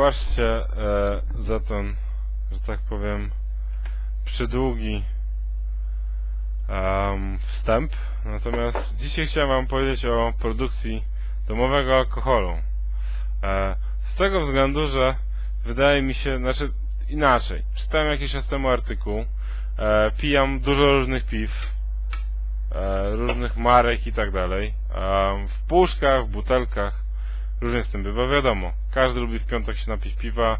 wybaczcie e, za ten, że tak powiem, przydługi em, wstęp. Natomiast dzisiaj chciałem wam powiedzieć o produkcji domowego alkoholu. E, z tego względu, że wydaje mi się, znaczy inaczej. Czytałem jakiś czas temu artykuł, e, pijam dużo różnych piw, e, różnych marek i tak dalej, e, w puszkach, w butelkach, różnie z tym bywa, wiadomo, każdy lubi w piątek się napić piwa,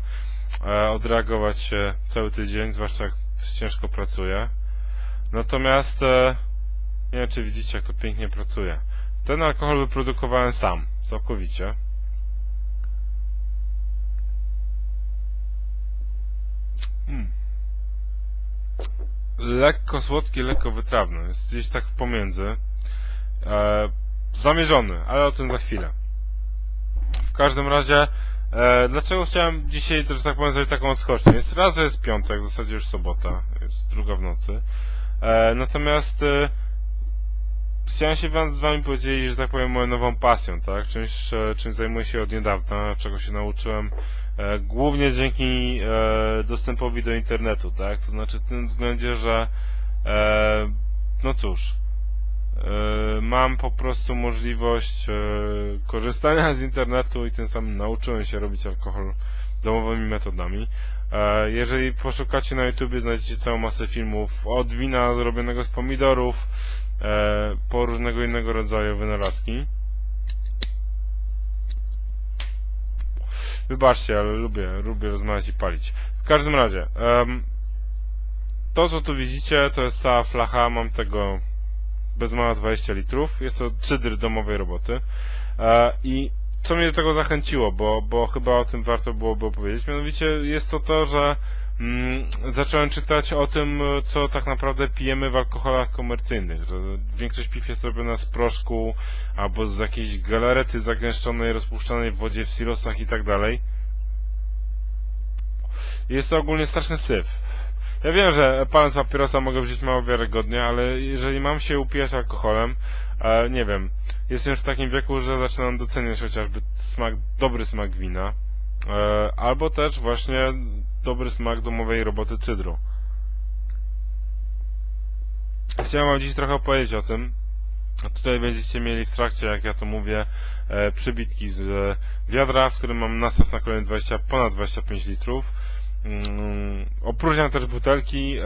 e, odreagować się cały tydzień, zwłaszcza jak ciężko pracuje. Natomiast e, nie wiem czy widzicie jak to pięknie pracuje. Ten alkohol wyprodukowałem sam, całkowicie. Mm. Lekko słodki, lekko wytrawny. Jest gdzieś tak pomiędzy. E, zamierzony, ale o tym za chwilę. W każdym razie, e, dlaczego chciałem dzisiaj, że tak powiem, zrobić taką odskocznię? Jest raz, że jest piątek, w zasadzie już sobota, jest druga w nocy. E, natomiast e, chciałem się wam, z wami podzielić, że tak powiem, moją nową pasją, tak? Czymś, e, czym zajmuję się od niedawna, czego się nauczyłem e, głównie dzięki e, dostępowi do internetu, tak? To znaczy w tym względzie, że e, no cóż, mam po prostu możliwość e, korzystania z internetu i tym samym nauczyłem się robić alkohol domowymi metodami. E, Jeżeli poszukacie na YouTubie, znajdziecie całą masę filmów od wina zrobionego z pomidorów e, po różnego innego rodzaju wynalazki. Wybaczcie, ale lubię, lubię rozmawiać i palić. W każdym razie, to co tu widzicie, to jest cała flacha, mam tego bez mała 20 litrów. Jest to cydr domowej roboty. E, I co mnie do tego zachęciło, bo, bo chyba o tym warto byłoby opowiedzieć, mianowicie jest to to, że mm, zacząłem czytać o tym, co tak naprawdę pijemy w alkoholach komercyjnych, że większość piw jest robiona z proszku albo z jakiejś galarety zagęszczonej, rozpuszczanej w wodzie, w silosach i tak dalej. Jest to ogólnie straszny syf. Ja wiem, że paląc papierosa mogę brzmieć mało wiarygodnie, ale jeżeli mam się upijać alkoholem, e, nie wiem, jestem już w takim wieku, że zaczynam doceniać chociażby smak, dobry smak wina, e, albo też właśnie dobry smak domowej roboty cydru. Chciałem wam dziś trochę opowiedzieć o tym. Tutaj będziecie mieli w trakcie, jak ja to mówię, e, przybitki z e, wiadra, w którym mam nastaw na kolejne 20, ponad 25 litrów. Mm, opróżniam też butelki. E,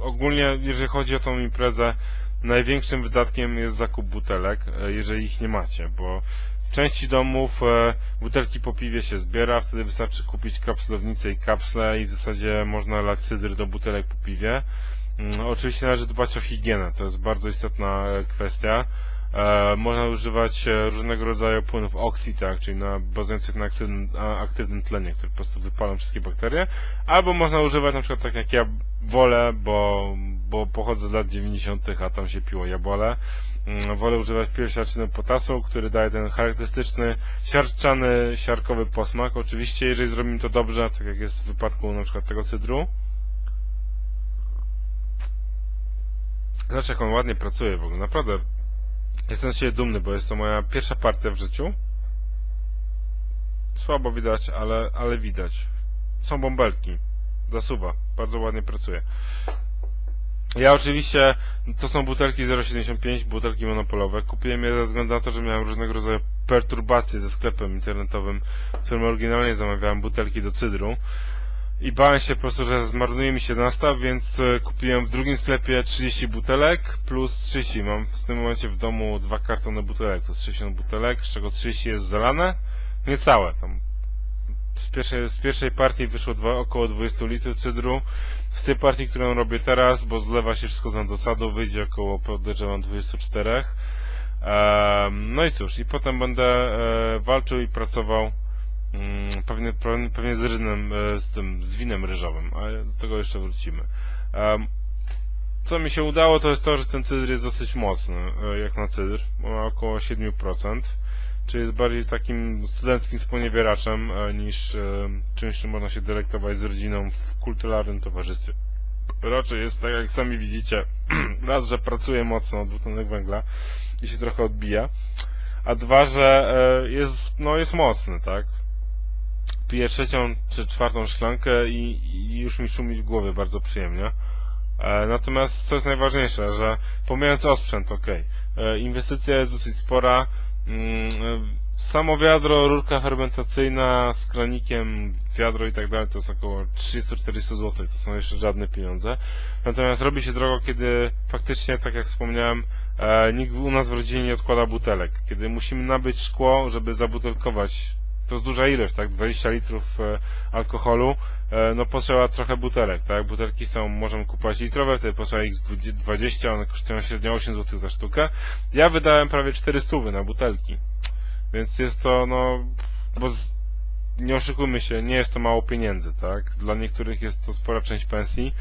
ogólnie, jeżeli chodzi o tą imprezę, największym wydatkiem jest zakup butelek, e, jeżeli ich nie macie, bo w części domów e, butelki po piwie się zbiera, wtedy wystarczy kupić kapslownicę i kapsle i w zasadzie można lać cydr do butelek po piwie. Mm, Oczywiście należy dbać o higienę, to jest bardzo istotna kwestia. E, można używać e, różnego rodzaju płynów oxy, tak, czyli na, bazujących na aktywnym, aktywnym tlenie, które po prostu wypalą wszystkie bakterie, albo można używać na przykład tak jak ja wolę, bo, bo pochodzę z lat 90., a tam się piło jabole. Mm, Wolę używać piersiarczyny potasu, który daje ten charakterystyczny, siarczany, siarkowy posmak. Oczywiście, jeżeli zrobimy to dobrze, tak jak jest w wypadku na przykład tego cydru, Zobacz jak on ładnie pracuje w ogóle, naprawdę jestem z siebie dumny, bo jest to moja pierwsza partia w życiu. Słabo widać, ale, ale widać. Są bąbelki. Zasuwa. Bardzo ładnie pracuje. Ja oczywiście, to są butelki 0,75, butelki monopolowe. Kupiłem je ze względu na to, że miałem różnego rodzaju perturbacje ze sklepem internetowym, w którym oryginalnie zamawiałem butelki do cydru. I bałem się po prostu, że zmarnuje mi się nastaw, więc e, kupiłem w drugim sklepie 30 butelek plus 30. Mam w tym momencie w domu dwa kartony butelek, to jest 60 butelek, z czego 30 jest zalane. Niecałe, tam z pierwszej, z pierwszej partii wyszło dwa, około 20 litrów cydru. Z tej partii, którą robię teraz, bo zlewa się wszystko z dosadu, wyjdzie około, podejrzewam, 24. Ehm, no i cóż, i potem będę e, walczył i pracował Mm, pewnie, pewnie, pewnie z rynem, e, z tym, z winem ryżowym, ale do tego jeszcze wrócimy. Em, co mi się udało, to jest to, że ten cydr jest dosyć mocny, e, jak na cydr, ma około 7%, czyli jest bardziej takim studenckim sponiewieraczem e, niż czymś, czym można się delektować z rodziną w kulturalnym towarzystwie. Raczej jest tak, jak sami widzicie, raz, że pracuje mocno od dwutlenek węgla i się trochę odbija, a dwa, że jest, no, jest mocny, tak? Piję trzecią czy czwartą szklankę i, i już mi szumi w głowie bardzo przyjemnie. E, natomiast co jest najważniejsze, że pomijając osprzęt, ok, e, inwestycja jest dosyć spora, mm, e, Samo wiadro, rurka fermentacyjna z kranikiem, wiadro i tak dalej to jest około 30-40 zł, to są jeszcze żadne pieniądze. Natomiast robi się drogo, kiedy faktycznie, tak jak wspomniałem, e, nikt u nas w rodzinie nie odkłada butelek. Kiedy musimy nabyć szkło, żeby zabutelkować, to jest duża ilość, tak, 20 litrów e, alkoholu, e, no potrzeba trochę butelek, tak, butelki są, możemy kupować litrowe, wtedy potrzeba ich 20, one kosztują średnio 8 zł za sztukę. Ja wydałem prawie 400 na butelki. Więc jest to, no, bo z, nie oszukujmy się, nie jest to mało pieniędzy, tak? Dla niektórych jest to spora część pensji,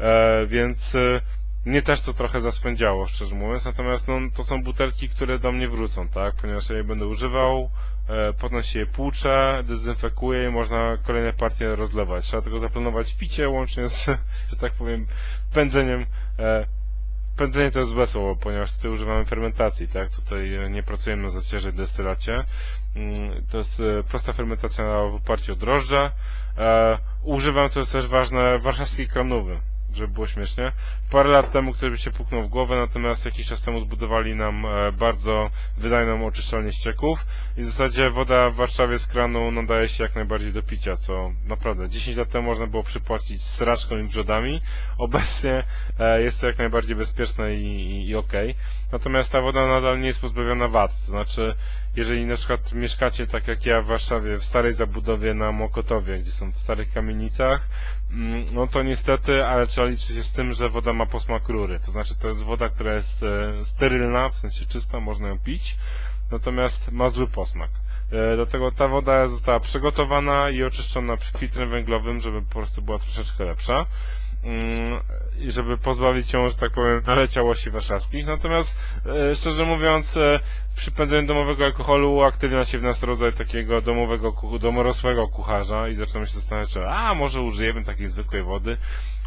e, więc e, mnie też to trochę zaswędziało, szczerze mówiąc, natomiast no, to są butelki, które do mnie wrócą, tak? Ponieważ ja je będę używał, e, potem się je płuczę, dezynfekuję i można kolejne partie rozlewać. Trzeba tego zaplanować picie, łącznie z, że tak powiem, pędzeniem e, pędzenie to jest złe słowo, ponieważ tutaj używamy fermentacji, tak? Tutaj nie pracujemy na zacierzej destylacie. Mm, to jest e, prosta fermentacja w oparciu o drożdże. Używam, co jest też ważne, warszawskiej kranówy żeby było śmiesznie. Parę lat temu ktoś by się puknął w głowę, natomiast jakiś czas temu zbudowali nam e, bardzo wydajną oczyszczalnię ścieków i w zasadzie woda w Warszawie z kranu nadaje się jak najbardziej do picia, co naprawdę 10 lat temu można było przypłacić sraczką i wrzodami. Obecnie e, jest to jak najbardziej bezpieczne i, i, i. Natomiast ta woda nadal nie jest pozbawiona wad, to znaczy jeżeli na przykład mieszkacie tak jak ja w Warszawie, w starej zabudowie na Mokotowie, gdzie są w starych kamienicach, no to niestety, ale trzeba liczyć się z tym, że woda ma posmak rury. To znaczy to jest woda, która jest e, sterylna, w sensie czysta, można ją pić, natomiast ma zły posmak. E, Dlatego ta woda została przygotowana i oczyszczona filtrem węglowym, żeby po prostu była troszeczkę lepsza. Mm, i żeby pozbawić ją, że tak powiem, naleciałości warszawskich. Natomiast, e, szczerze mówiąc, e, przy pędzeniu domowego alkoholu uaktywnia się w nas rodzaj takiego domowego, domorosłego kucharza i zaczynamy się zastanawiać, czy a, może użyjemy takiej zwykłej wody,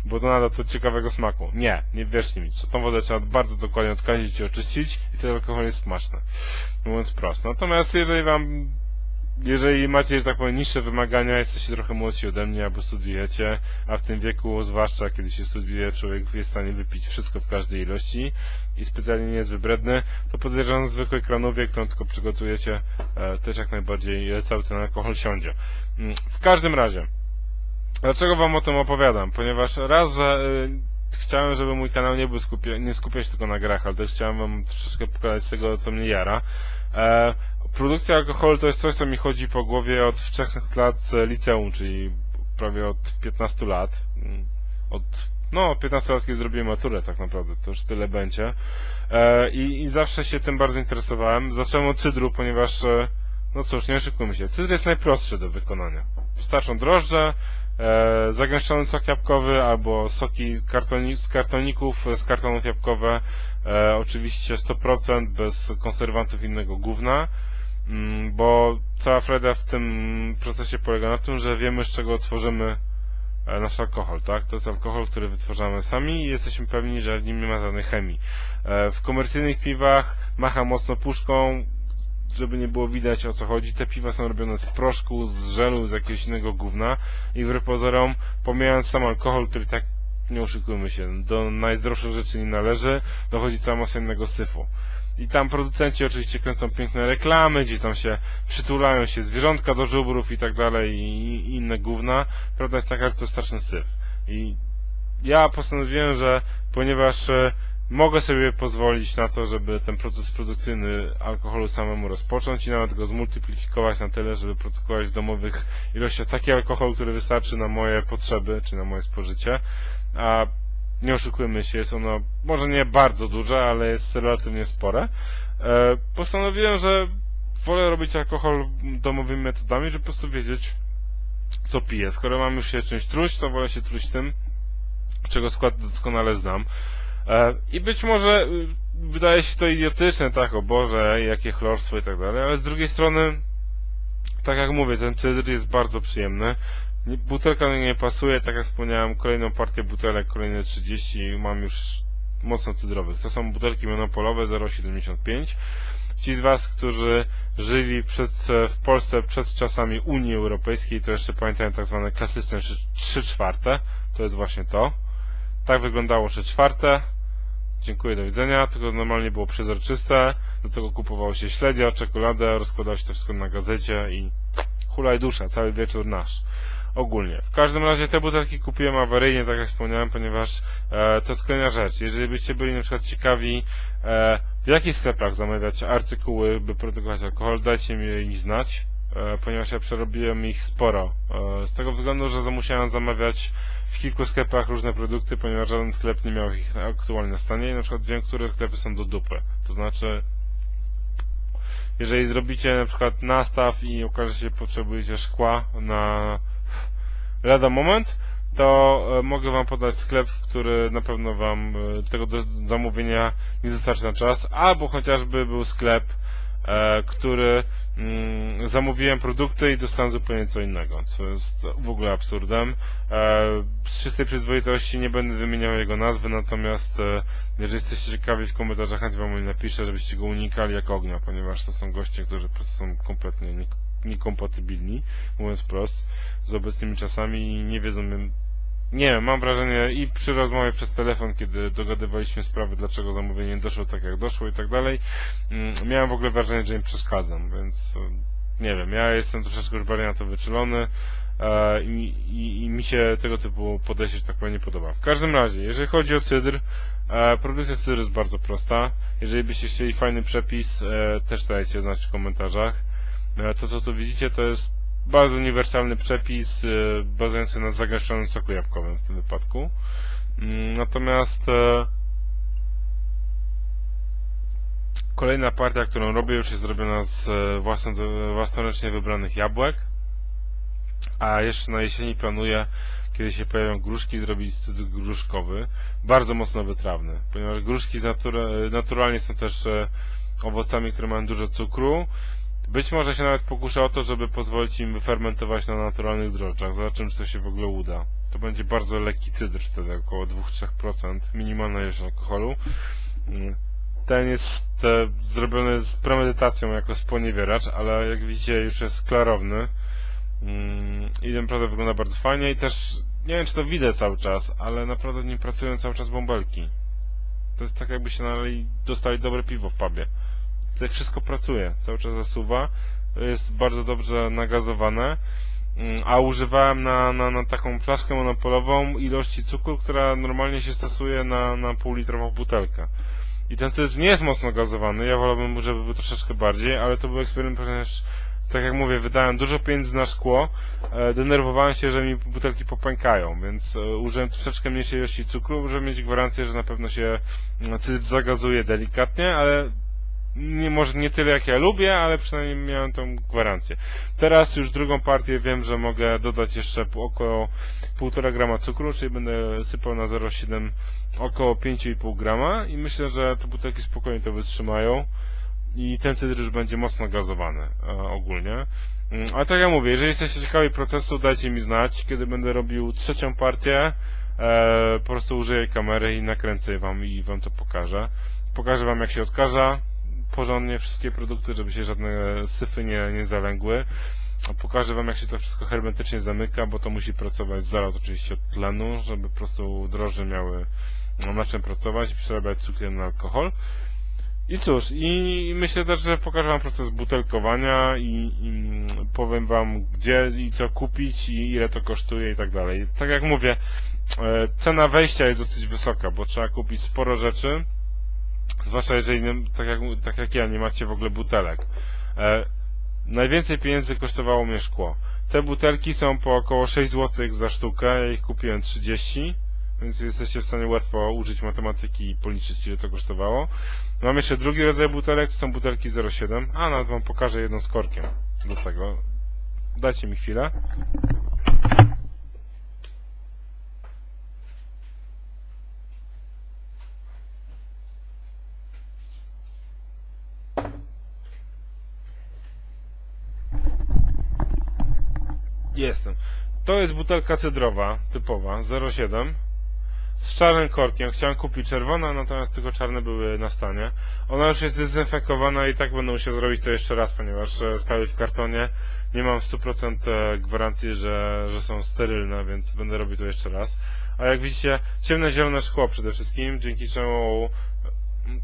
bo to nada to ciekawego smaku. Nie, nie wierzcie mi, tą wodę trzeba bardzo dokładnie odkazić i oczyścić i ten alkohol jest smaczny. Mówiąc prosto. Natomiast jeżeli wam jeżeli macie, że tak powiem, niższe wymagania, jesteście trochę młodsi ode mnie, albo studiujecie, a w tym wieku, zwłaszcza kiedy się studiuje, człowiek jest w stanie wypić wszystko w każdej ilości i specjalnie nie jest wybredny, to podejrzewam zwykłej kranowie, którą tylko przygotujecie, e, też jak najbardziej cały ten alkohol siądzie. Mm, w każdym razie, dlaczego wam o tym opowiadam? Ponieważ raz, że y, chciałem, żeby mój kanał nie był skupia nie skupiać tylko na grach, ale też chciałem wam troszeczkę pokazać z tego, co mnie jara. E, produkcja alkoholu to jest coś, co mi chodzi po głowie od wczesnych lat liceum, czyli prawie od 15 lat. Mm, od, no, 15 lat, kiedy zrobiłem maturę tak naprawdę, to już tyle będzie. E, i, I zawsze się tym bardzo interesowałem. Zacząłem od cydru, ponieważ, e, no cóż, nie oszukujmy się, cydr jest najprostszy do wykonania. Wystarczą drożdże, e, zagęszczony sok jabłkowy albo soki kartoni z kartoników, z kartonów jabłkowe, e, oczywiście 100% bez konserwantów innego gówna. Mm, bo cała freda w tym procesie polega na tym, że wiemy z czego tworzymy e, nasz alkohol, tak? To jest alkohol, który wytwarzamy sami i jesteśmy pewni, że w nim nie ma żadnej chemii. E, w komercyjnych piwach macha mocno puszką, żeby nie było widać o co chodzi. Te piwa są robione z proszku, z żelu, z jakiegoś innego gówna i w pozorom, pomijając sam alkohol, który tak nie oszukujmy się, do najzdrowszych rzeczy nie należy, dochodzi cała masa innego syfu. I tam producenci oczywiście kręcą piękne reklamy, gdzie tam się przytulają się zwierzątka do żubrów i tak dalej i inne gówna. Prawda jest taka, że to straszny syf. I ja postanowiłem, że ponieważ e, mogę sobie pozwolić na to, żeby ten proces produkcyjny alkoholu samemu rozpocząć i nawet go zmultiplikować na tyle, żeby produkować w domowych ilościach taki alkohol, który wystarczy na moje potrzeby, czy na moje spożycie, a nie oszukujmy się, jest ono może nie bardzo duże, ale jest relatywnie spore. E, postanowiłem, że wolę robić alkohol domowymi metodami, żeby po prostu wiedzieć, co piję. Skoro mam już się czymś truć, to wolę się truć tym, czego skład doskonale znam. E, I być może y, wydaje się to idiotyczne, tak, o Boże, jakie chlorstwo i tak dalej, ale z drugiej strony, tak jak mówię, ten cydr jest bardzo przyjemny. Butelka mi nie pasuje, tak jak wspomniałem, kolejną partię butelek, kolejne 30 mam już mocno cydrowych. To są butelki monopolowe 0,75. Ci z Was, którzy żyli przed, e, w Polsce przed czasami Unii Europejskiej, to jeszcze pamiętają tak zwane klasyczne 3 czwarte. To jest właśnie to. Tak wyglądało 3 czwarte. Dziękuję, do widzenia. Tylko normalnie było przezroczyste. Do tego kupowało się śledzia, czekoladę, rozkładało się to wszystko na gazecie i hulaj dusza, cały wieczór nasz. Ogólnie. W każdym razie te butelki kupiłem awaryjnie, tak jak wspomniałem, ponieważ e, to jest kolejna rzecz. Jeżeli byście byli na przykład ciekawi, e, w jakich sklepach zamawiać artykuły, by produkować alkohol, dajcie mi znać, e, ponieważ ja przerobiłem ich sporo. E, z tego względu, że musiałem zamawiać w kilku sklepach różne produkty, ponieważ żaden sklep nie miał ich aktualnie na stanie i na przykład wiem, które sklepy są do dupy. To znaczy, jeżeli zrobicie na przykład nastaw i okaże się, potrzebujecie szkła na lada moment, to e, mogę Wam podać sklep, który na pewno Wam e, tego zamówienia nie dostarczy na czas, albo chociażby był sklep, który mm, zamówiłem produkty i dostałem zupełnie co innego, co jest w ogóle absurdem. Z czystej przyzwoitości nie będę wymieniał jego nazwy, natomiast jeżeli jesteście ciekawi w komentarzach chętnie Wam napiszę, żebyście go unikali jak ognia, ponieważ to są goście, którzy po prostu są kompletnie niekompatybilni, mówiąc wprost, z obecnymi czasami i nie wiedzą, nie wiem, mam wrażenie i przy rozmowie przez telefon, kiedy dogadywaliśmy sprawy, dlaczego zamówienie doszło tak jak doszło i tak dalej, mm, miałem w ogóle wrażenie, że im przeszkadzam, więc e, nie wiem, ja jestem troszeczkę już bardziej na to wyczulony e, i, i, i mi się tego typu podejście, tak powiem, nie podoba. W każdym razie, jeżeli chodzi o cydr, e, produkcja cydru jest bardzo prosta. Jeżeli byście chcieli fajny przepis, też dajcie znać w komentarzach. E, to co tu widzicie to jest bardzo uniwersalny przepis e, bazujący na zagęszczonym soku jabłkowym w tym wypadku. Mm, natomiast e, kolejna partia, którą robię już jest zrobiona z własnoręcznie wybranych jabłek. A jeszcze na jesieni planuję, kiedy się pojawią gruszki, zrobić cydr gruszkowy, bardzo mocno wytrawny, ponieważ gruszki naturalnie są też owocami, które mają dużo cukru, być może się nawet pokuszę o to, żeby pozwolić im fermentować na naturalnych drożdżach. Zobaczymy, czy to się w ogóle uda. To będzie bardzo lekki cydr wtedy, około 2-3%, minimalna ilość alkoholu. Ten jest e, zrobiony z premedytacją jako sponiewieracz, ale jak widzicie już jest klarowny. Mm, I naprawdę wygląda bardzo fajnie i też nie wiem czy to widać cały czas, ale naprawdę nim pracują cały czas bąbelki. To jest tak jakby się nalali, dostali dobre piwo w pubie. Tutaj wszystko pracuje, cały czas zasuwa, jest bardzo dobrze nagazowane, mm, a używałem na, na, na taką flaszkę monopolową ilości cukru, która normalnie się stosuje na, na półlitrową butelkę. I ten cydr nie jest mocno gazowany, ja wolałbym, żeby był troszeczkę bardziej, ale to był eksperyment, ponieważ tak jak mówię, wydałem dużo pieniędzy na szkło, e, denerwowałem się, że mi butelki popękają, więc e, użyłem troszeczkę mniejszej ilości cukru, żeby mieć gwarancję, że na pewno się mm, cydr zagazuje delikatnie, ale nie, może nie tyle jak ja lubię, ale przynajmniej miałem tą gwarancję. Teraz już drugą partię wiem, że mogę dodać jeszcze około 1,5 grama cukru, czyli będę sypał na 0,7 około 5,5 grama i myślę, że te butelki spokojnie to wytrzymają i ten cydr już będzie mocno gazowany e, ogólnie. Mm, ale tak jak mówię, jeżeli jesteście ciekawi procesu, dajcie mi znać, kiedy będę robił trzecią partię, e, po prostu użyję kamery i nakręcę wam i wam to pokażę. Pokażę wam jak się odkaża, porządnie wszystkie produkty, żeby się żadne syfy nie, nie zalęgły. Pokażę Wam, jak się to wszystko hermetycznie zamyka, bo to musi pracować zalot oczywiście od tlenu, żeby po prostu drożdże miały na czym pracować i przerabiać cukier na alkohol. I cóż, i myślę też, że pokażę Wam proces butelkowania i, i, powiem Wam, gdzie i co kupić i ile to kosztuje i tak dalej. Tak jak mówię, e, cena wejścia jest dosyć wysoka, bo trzeba kupić sporo rzeczy, Zwłaszcza jeżeli, tak jak, tak jak ja, nie macie w ogóle butelek. E, najwięcej pieniędzy kosztowało mnie szkło. Te butelki są po około 6 zł za sztukę, ja ich kupiłem 30, więc jesteście w stanie łatwo użyć matematyki i policzyć ile to kosztowało. Mam jeszcze drugi rodzaj butelek, to są butelki 0,7, a nawet wam pokażę jedną z korkiem do tego. Dajcie mi chwilę. Jestem. To jest butelka cydrowa, typowa, 0,7. z czarnym korkiem. Chciałem kupić czerwone, natomiast tylko czarne były na stanie. Ona już jest dezynfekowana i tak będę musiał zrobić to jeszcze raz, ponieważ e, stały w kartonie. Nie mam 100% e, gwarancji, że, że są sterylne, więc będę robił to jeszcze raz. A jak widzicie, ciemne zielone szkło przede wszystkim, dzięki czemu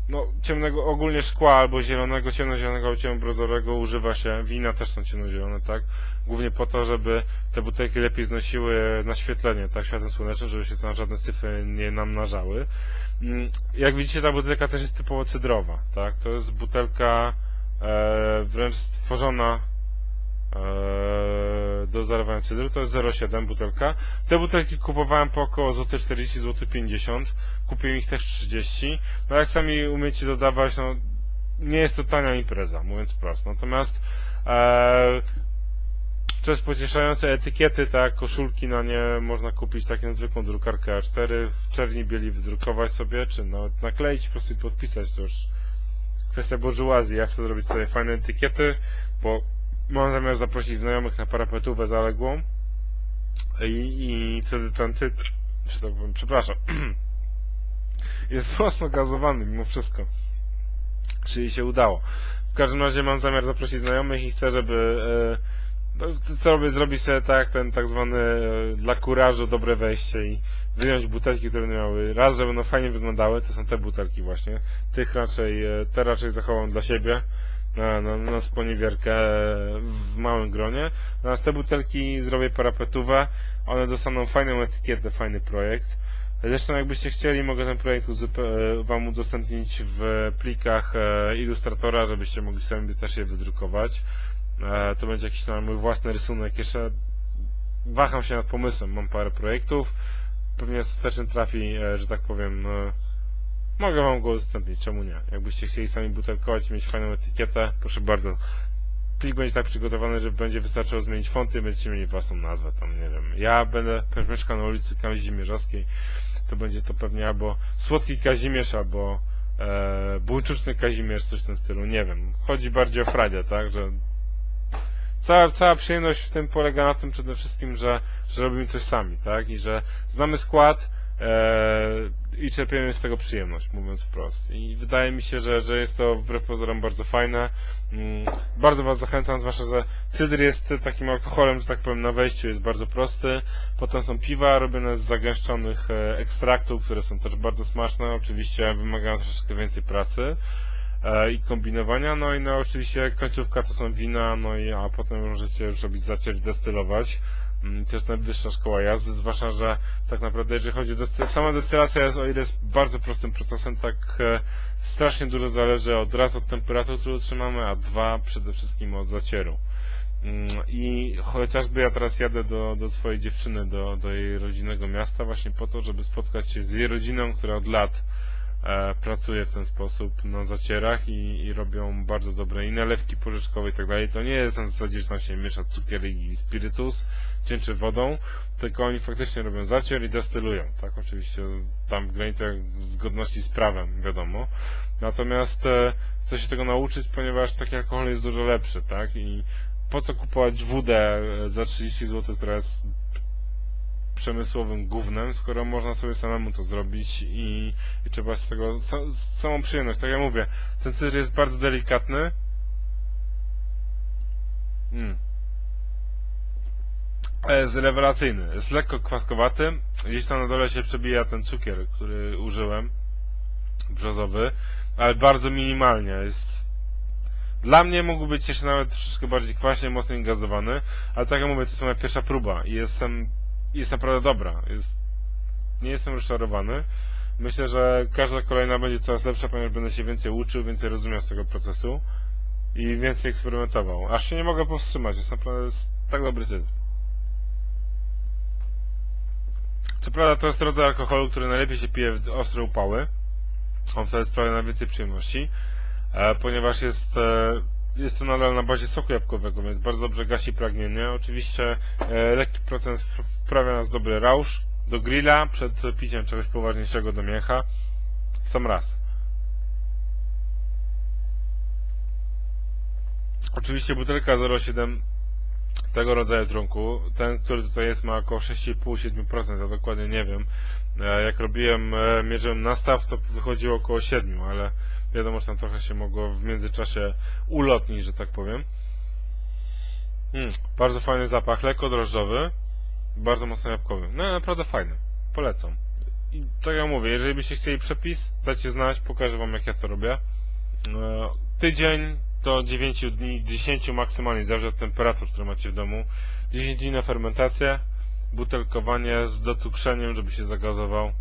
no, ciemnego ogólnie szkła albo zielonego, ciemnozielonego albo ciemnobrozowego używa się, wina też są ciemnozielone, tak? Głównie po to, żeby te butelki lepiej znosiły naświetlenie, tak? Światłem słonecznym, żeby się na żadne syfy nie namnażały. Mm, Jak widzicie, ta butelka też jest typowo cydrowa, tak? To jest butelka e, wręcz stworzona do zalewania cydru, to jest 0,7 butelka. Te butelki kupowałem po około złote 40, zł 50, kupiłem ich też 30. No jak sami umiecie dodawać, no nie jest to tania impreza, mówiąc wprost. Natomiast e, to jest pocieszające etykiety, tak, koszulki na nie można kupić taką zwykłą drukarkę A4, w czerni bieli wydrukować sobie, czy no nakleić po prostu i podpisać, to już kwestia burżuazji. Ja chcę zrobić sobie fajne etykiety, bo mam zamiar zaprosić znajomych na parapetówę zaległą i, i wtedy ten typ, przepraszam, jest mocno gazowany mimo wszystko. Czyli się udało. W każdym razie mam zamiar zaprosić znajomych i chcę, żeby e, no, co robię, zrobić sobie tak, ten tak zwany e, dla kurażu dobre wejście i wyjąć butelki, które miały raz, żeby no fajnie wyglądały, to są te butelki właśnie. Tych raczej, e, te raczej zachowam dla siebie na, na, na sponiewierkę e, w małym gronie. Natomiast te butelki zrobię parapetówę, one dostaną fajną etykietę, fajny projekt. Zresztą jakbyście chcieli, mogę ten projekt e, Wam udostępnić w plikach e, Illustratora, żebyście mogli sami też je wydrukować. E, To będzie jakiś tam mój własny rysunek. Jeszcze waham się nad pomysłem, mam parę projektów. Pewnie ostatecznie trafi, e, że tak powiem, no, mogę Wam go udostępnić, czemu nie? Jakbyście chcieli sami butelkować i mieć fajną etykietę, proszę bardzo. Plik będzie tak przygotowany, że będzie wystarczyło zmienić fonty będziecie mieli własną nazwę, tam nie wiem. Ja będę mieszkał na ulicy Kazimierzowskiej, to będzie to pewnie albo Słodki Kazimierz, albo e, Kazimierz, coś w tym stylu, nie wiem. Chodzi bardziej o frajdę, tak, że cała, cała przyjemność w tym polega na tym przede wszystkim, że, że robimy coś sami, tak, i że znamy skład, i czerpiemy z tego przyjemność, mówiąc wprost. I wydaje mi się, że, że jest to wbrew pozorom bardzo fajne. Mm, Bardzo Was zachęcam, zwłaszcza, że cydr jest takim alkoholem, że tak powiem, na wejściu jest bardzo prosty. Potem są piwa robione z zagęszczonych e, ekstraktów, które są też bardzo smaczne. Oczywiście wymagają troszeczkę więcej pracy e, i kombinowania. No i no oczywiście końcówka to są wina, no i a potem możecie już robić zacier destylować. Mm, To jest najwyższa szkoła jazdy, zwłaszcza, że tak naprawdę jeżeli chodzi o desty- sama destylacja jest, o ile jest bardzo prostym procesem, tak e, strasznie dużo zależy od raz od temperatury, którą trzymamy, a dwa przede wszystkim od zacieru. Mm, I chociażby ja teraz jadę do, do swojej dziewczyny, do, do jej rodzinnego miasta właśnie po to, żeby spotkać się z jej rodziną, która od lat pracuje w ten sposób na zacierach i, i robią bardzo dobre i nalewki porzeczkowe i tak dalej. To nie jest na zasadzie, że tam się miesza cukier i spirytus, cięczy wodą, tylko oni faktycznie robią zacier i destylują, tak? Oczywiście tam w granicach zgodności z prawem, wiadomo. Natomiast e, chcę się tego nauczyć, ponieważ taki alkohol jest dużo lepszy, tak? I po co kupować wódę e, za 30 zł, która jest przemysłowym gównem, skoro można sobie samemu to zrobić i, i trzeba z tego sa, z samą przyjemność. Tak jak mówię, ten cydr jest bardzo delikatny. Mm. Jest rewelacyjny. Jest lekko kwaskowaty. Gdzieś tam na dole się przebija ten cukier, który użyłem. Brzozowy. Ale bardzo minimalnie. Jest dla mnie mógł być jeszcze nawet troszeczkę bardziej kwaśny, mocniej gazowany, ale tak jak mówię, to jest moja pierwsza próba i jestem, jest naprawdę dobra. Jest, nie jestem rozczarowany. Myślę, że każda kolejna będzie coraz lepsza, ponieważ będę się więcej uczył, więcej rozumiał z tego procesu i więcej eksperymentował. Aż się nie mogę powstrzymać, jest naprawdę tak dobry cydr. Co prawda to jest rodzaj alkoholu, który najlepiej się pije w ostre upały. On wtedy sprawia najwięcej przyjemności e, ponieważ jest, e, jest to nadal na bazie soku jabłkowego, więc bardzo dobrze gasi pragnienie. Oczywiście e, lekki procent wp- wprawia nas dobry rausz do grilla przed piciem czegoś poważniejszego do mięcha w sam raz. Oczywiście butelka 0,7 tego rodzaju trunku. Ten, który tutaj jest ma około 6,5-7%, ja dokładnie nie wiem. E, Jak robiłem e, mierzem nastaw, to wychodziło około 7, ale wiadomo, że tam trochę się mogło w międzyczasie ulotnić, że tak powiem. Mm, bardzo fajny zapach, lekko drożdżowy, bardzo mocno jabłkowy. No naprawdę fajny, polecam. I tak jak mówię, jeżeli byście chcieli przepis, dajcie znać, pokażę wam jak ja to robię. E, Tydzień do 9 dni, 10 maksymalnie, zależy od temperatur, które macie w domu. 10 dni na fermentację, butelkowanie z docukrzeniem, żeby się zagazował,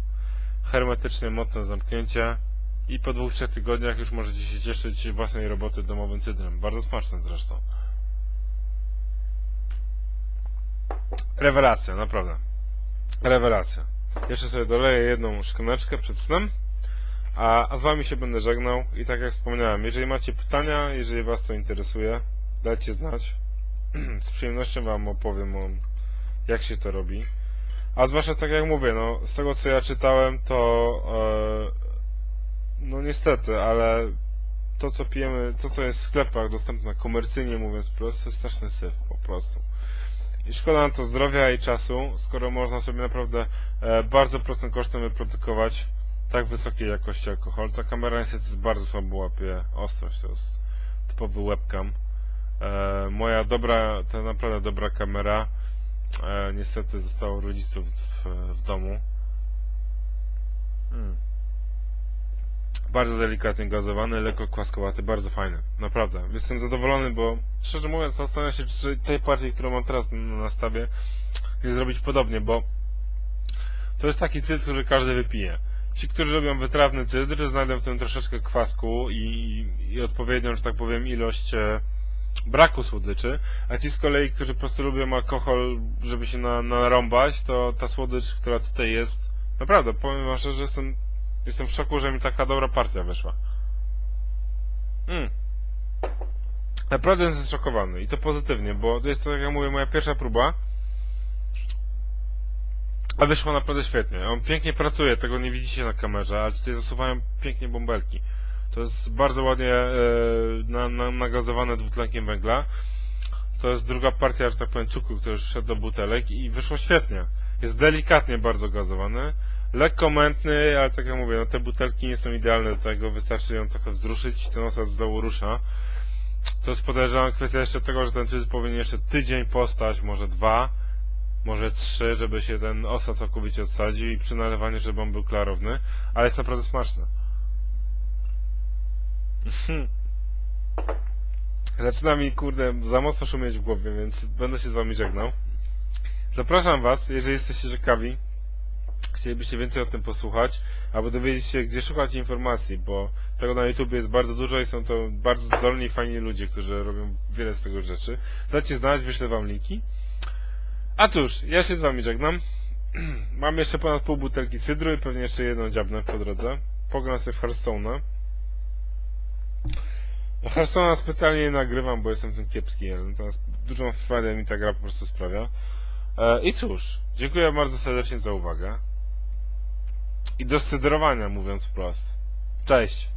hermetycznie mocne zamknięcie i po dwóch, trzech tygodniach już możecie się cieszyć własnej roboty domowym cydrem. Bardzo smaczne zresztą. Rewelacja, naprawdę. Rewelacja. Jeszcze sobie doleję jedną szklaneczkę przed snem. A, a z wami się będę żegnał i tak jak wspomniałem, jeżeli macie pytania, jeżeli was to interesuje, dajcie znać. z przyjemnością wam opowiem o jak się to robi. A zwłaszcza tak jak mówię, no z tego co ja czytałem, to e, no niestety, ale to co pijemy, to co jest w sklepach dostępne komercyjnie mówiąc wprost, to jest straszny syf po prostu. I szkoda na to zdrowia i czasu, skoro można sobie naprawdę e, bardzo prostym kosztem wyprodukować tak wysokiej jakości alkohol. Ta kamera niestety bardzo słabo łapie ostrość, to jest typowy webcam. E, moja dobra, to naprawdę dobra kamera e, niestety została u rodziców w, w domu. Hmm. Bardzo delikatnie gazowany, lekko kwaskowaty, bardzo fajny. Naprawdę. Jestem zadowolony, bo szczerze mówiąc zastanawiam się, czy tej partii, którą mam teraz na nastawie, nie zrobić podobnie, bo to jest taki cydr, który każdy wypije. Ci, którzy robią wytrawny cydr, znajdą w tym troszeczkę kwasku i, i odpowiednią, że tak powiem, ilość e, braku słodyczy, a ci z kolei, którzy po prostu lubią alkohol, żeby się na, narąbać, to ta słodycz, która tutaj jest, naprawdę, powiem wam szczerze, że jestem, jestem w szoku, że mi taka dobra partia wyszła. Mm. Naprawdę jestem zszokowany i to pozytywnie, bo to jest to, jak ja mówię, moja pierwsza próba, a wyszło naprawdę świetnie. On pięknie pracuje, tego nie widzicie na kamerze, ale tutaj zasuwają pięknie bąbelki. To jest bardzo ładnie e, na, na, nagazowane dwutlenkiem węgla. To jest druga partia, że tak powiem, cukru, który już szedł do butelek i wyszło świetnie. Jest delikatnie bardzo gazowany, lekko mętny, ale tak jak mówię, no te butelki nie są idealne do tego, wystarczy ją trochę wzruszyć, ten osad z dołu rusza. To jest podejrzewam kwestia jeszcze tego, że ten cydr powinien jeszcze tydzień postać, może dwa, może trzy, żeby się ten osad całkowicie odsadził i przy nalewaniu, żeby on był klarowny, ale jest naprawdę smaczny. Zaczyna mi, kurde, za mocno szumieć w głowie, więc będę się z wami żegnał. Zapraszam was, jeżeli jesteście ciekawi, chcielibyście więcej o tym posłuchać, albo dowiedzieć się, gdzie szukać informacji, bo tego na YouTube jest bardzo dużo i są to bardzo zdolni i fajni ludzie, którzy robią wiele z tego rzeczy. Dajcie znać, wyślę wam linki. A cóż, ja się z wami żegnam. Mam jeszcze ponad pół butelki cydru i pewnie jeszcze jedną dziabnę po drodze. Pogram sobie w Hearthstone'a. Hearthstone'a specjalnie nie nagrywam, bo jestem tym kiepski, natomiast dużą frajdę mi ta gra po prostu sprawia. E, I cóż, dziękuję bardzo serdecznie za uwagę. I do scydrowania, mówiąc wprost. Cześć!